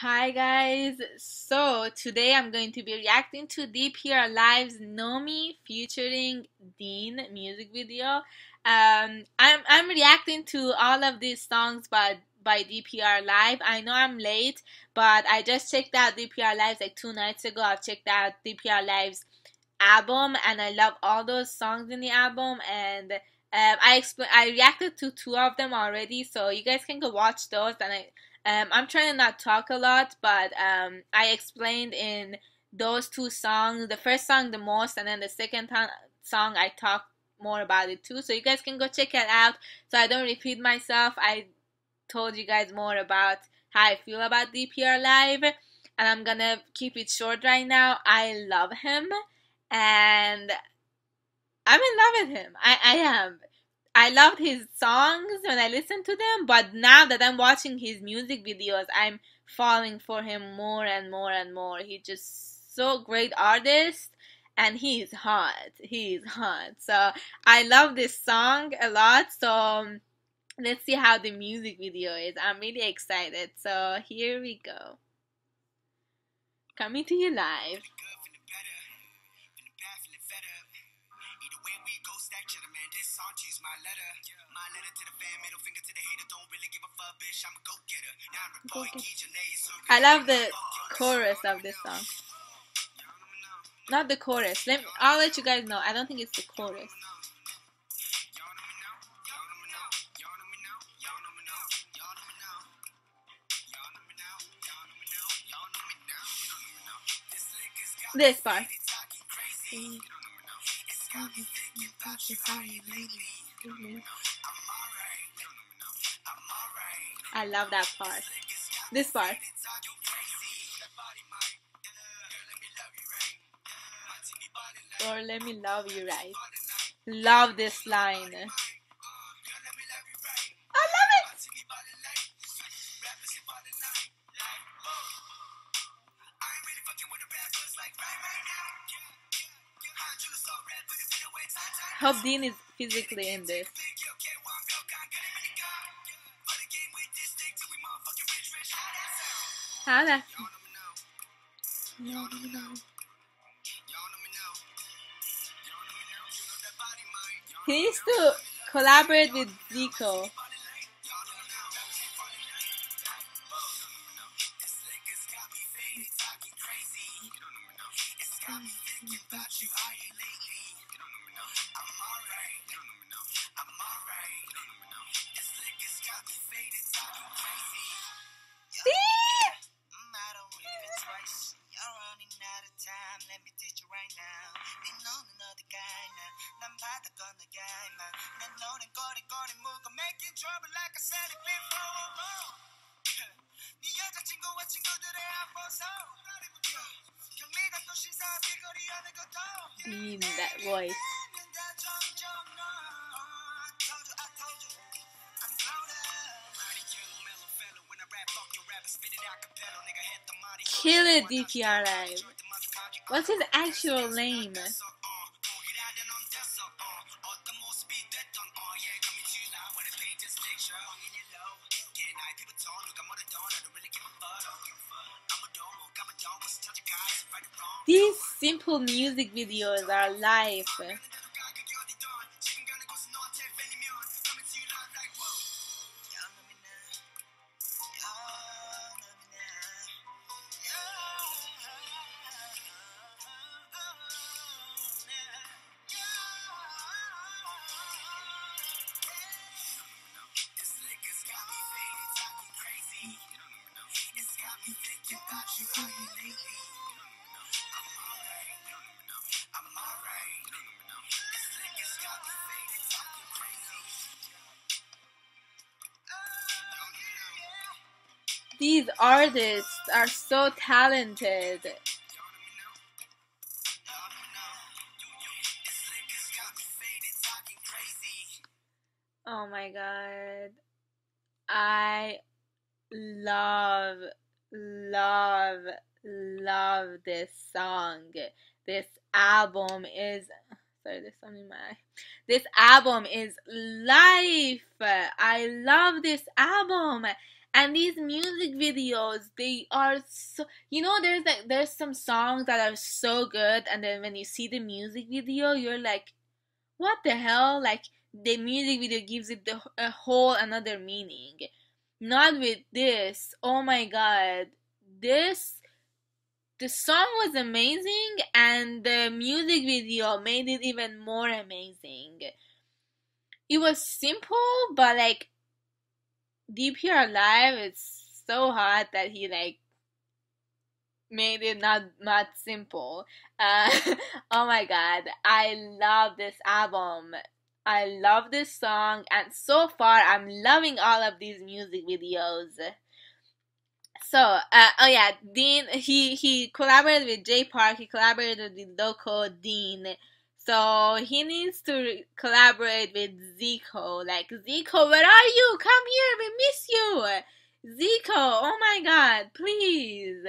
Hi guys, so today I'm going to be reacting to DPR Live's Know Me featuring Dean music video. Um, I'm I'm reacting to all of these songs by by DPR Live. I know I'm late, but I just checked out DPR Live's like two nights ago. I've checked out DPR Live's album, and I love all those songs in the album. And um, I I reacted to two of them already, so you guys can go watch those. And I um, I'm trying to not talk a lot, but um, I explained in those two songs, the first song the most, and then the second song I talked more about it too. So you guys can go check it out. So I don't repeat myself. I told you guys more about how I feel about DPR Live, and I'm gonna keep it short right now. I love him, and I'm in love with him. I, I am. I loved his songs when I listened to them, but now that I'm watching his music videos, I'm falling for him more and more and more. He's just so great artist and he's hot. He's hot. So I love this song a lot. So let's see how the music video is. I'm really excited. So here we go. Coming to you live. My letter. My letter to the fan, middle finger to the hater. Don't really give a fuck, bitch. I'm a go getter. I'm I love the chorus of this song. Not the chorus. Let me, I'll let you guys know. I don't think it's the chorus. This part. I love that part. This part. Or let me love you right. Love this line. Hope Dean is physically in this. How that? He needs to collaborate with Zico. trouble like I said it before. 네 여자친구와 친구들의 경리가 또 것도. that voice. Kill it, DPR. What's his actual name? These simple music videos are life. These artists are so talented. Oh my god. I love, love, love this song. This album is sorry, there's something in my eye. This album is life. I love this album and these music videos they are so you know there's like there's some songs that are so good and then when you see the music video you're like what the hell? Like the music video gives it the, a whole another meaning. Not with this. Oh my god. This the song was amazing and the music video made it even more amazing. It was simple but like DPR live it's so hot that he like made it not not simple. Uh, oh my god. I love this album. I love this song and so far i'm loving all of these music videos. So uh, oh yeah dean he he collaborated with jay park he collaborated with loco dean so he needs to collaborate with zico like zico where are you come here we miss you zico oh my god please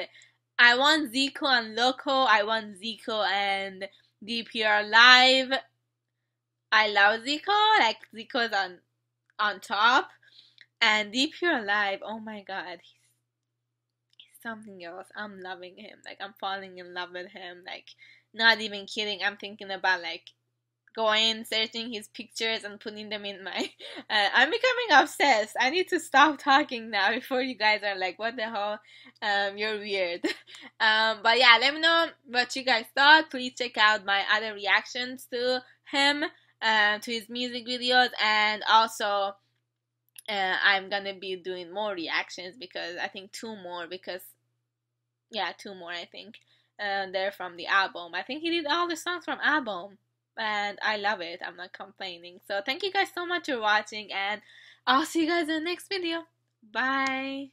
I want Zico and Loco. I want Zico and DPR Live. I love Zico. Like Zico's on on top, and DPR Live. Oh my God, he's he's something else. I'm loving him. Like I'm falling in love with him. Like not even kidding. I'm thinking about like going searching his pictures and putting them in my uh, i'm becoming obsessed. I need to stop talking now before you guys are like what the hell? Um, you're weird. Um, but yeah let me know what you guys thought. Please check out my other reactions to him uh, to his music videos and also uh, i'm gonna be doing more reactions because i think two more because yeah two more i think uh, they're from the album i think he did all the songs from album and I love it. I'm not complaining. So thank you guys so much for watching and I'll see you guys in the next video. Bye.